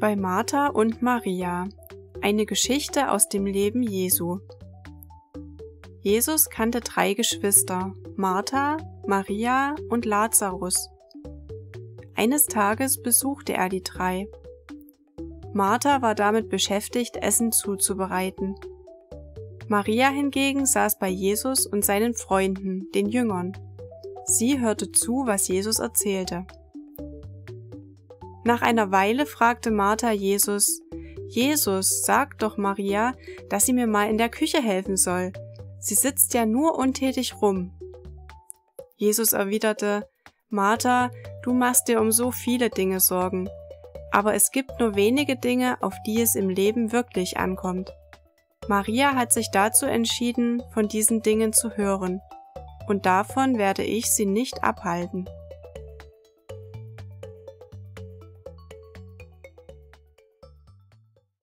bei Martha und Maria. Eine Geschichte aus dem Leben Jesu. Jesus kannte drei Geschwister, Martha, Maria und Lazarus. Eines Tages besuchte er die drei. Martha war damit beschäftigt, Essen zuzubereiten. Maria hingegen saß bei Jesus und seinen Freunden, den Jüngern. Sie hörte zu, was Jesus erzählte. Nach einer Weile fragte Martha Jesus, Jesus, sag doch Maria, dass sie mir mal in der Küche helfen soll. Sie sitzt ja nur untätig rum. Jesus erwiderte, Martha, du machst dir um so viele Dinge Sorgen, aber es gibt nur wenige Dinge, auf die es im Leben wirklich ankommt. Maria hat sich dazu entschieden, von diesen Dingen zu hören, und davon werde ich sie nicht abhalten.